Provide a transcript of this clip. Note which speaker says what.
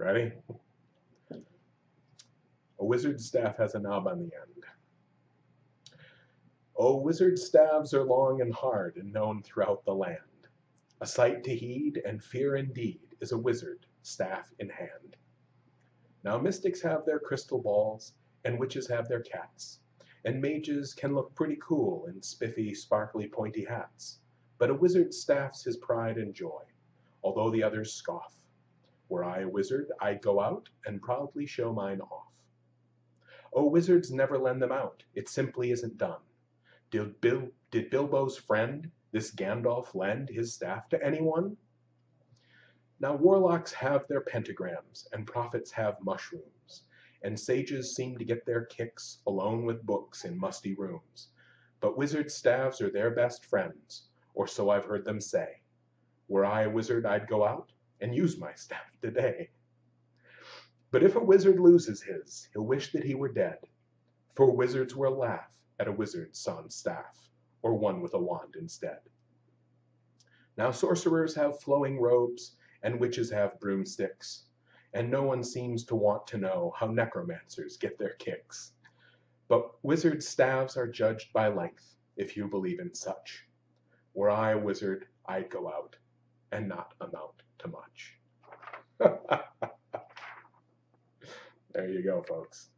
Speaker 1: Ready? A wizard's staff has a knob on the end. Oh, wizard staves are long and hard and known throughout the land. A sight to heed and fear indeed is a wizard, staff in hand. Now mystics have their crystal balls, and witches have their cats, and mages can look pretty cool in spiffy, sparkly, pointy hats. But a wizard staff's his pride and joy, although the others scoff. Were I a wizard, I'd go out and proudly show mine off. Oh, wizards never lend them out, it simply isn't done. Did, Bil did Bilbo's friend, this Gandalf, lend his staff to anyone? Now warlocks have their pentagrams, and prophets have mushrooms, and sages seem to get their kicks alone with books in musty rooms. But wizards' staves are their best friends, or so I've heard them say. Were I a wizard, I'd go out and use my staff today. But if a wizard loses his, he'll wish that he were dead, for wizards will laugh at a wizard's sans staff, or one with a wand instead. Now sorcerers have flowing robes, and witches have broomsticks, and no one seems to want to know how necromancers get their kicks. But wizards' staves are judged by length, if you believe in such. Were I a wizard, I'd go out and not amount to much. there you go, folks.